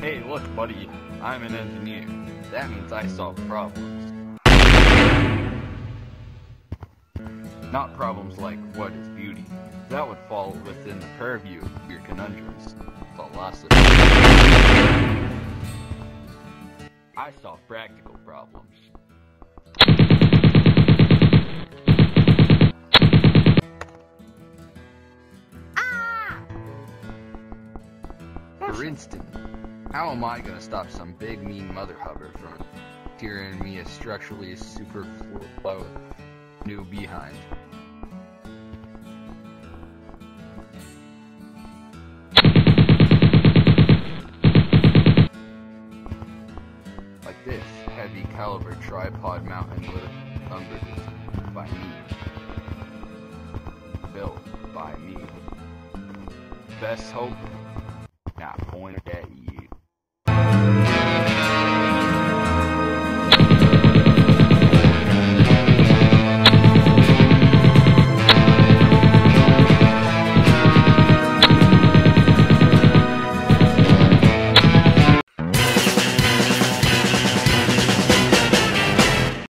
look, buddy, I'm an engineer. That means I solve problems. Not problems like what is beauty. That would fall within the purview of your conundrums. Philosophy. I solve practical problems. Ah! For instance, how am I gonna stop some big mean mother hubber from tearing me a structurally superfluous new behind? Like this heavy caliber tripod mounted lumber by me. Built by me. Best hope not you.